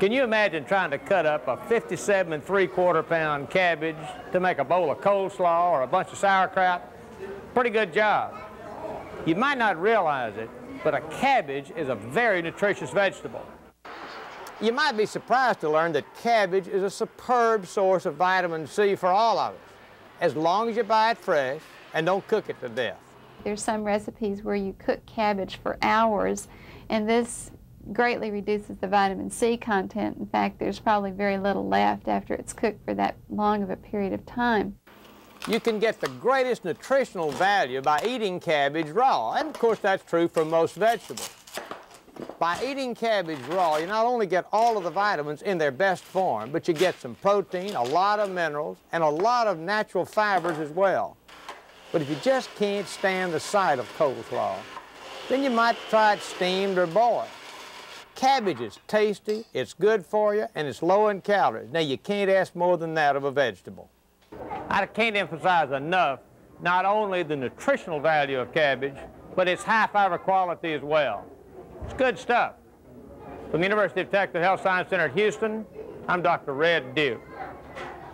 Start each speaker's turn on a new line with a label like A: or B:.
A: Can you imagine trying to cut up a 57 and 3 quarter pound cabbage to make a bowl of coleslaw or a bunch of sauerkraut? Pretty good job. You might not realize it, but a cabbage is a very nutritious vegetable. You might be surprised to learn that cabbage is a superb source of vitamin C for all of us, as long as you buy it fresh and don't cook it to death.
B: There's some recipes where you cook cabbage for hours, and this greatly reduces the vitamin C content. In fact, there's probably very little left after it's cooked for that long of a period of time.
A: You can get the greatest nutritional value by eating cabbage raw, and of course that's true for most vegetables. By eating cabbage raw, you not only get all of the vitamins in their best form, but you get some protein, a lot of minerals, and a lot of natural fibers as well. But if you just can't stand the sight of coleslaw, then you might try it steamed or boiled. Cabbage is tasty, it's good for you, and it's low in calories. Now, you can't ask more than that of a vegetable. I can't emphasize enough not only the nutritional value of cabbage, but its high fiber quality as well. It's good stuff. From the University of Texas Health Science Center at Houston, I'm Dr. Red Duke.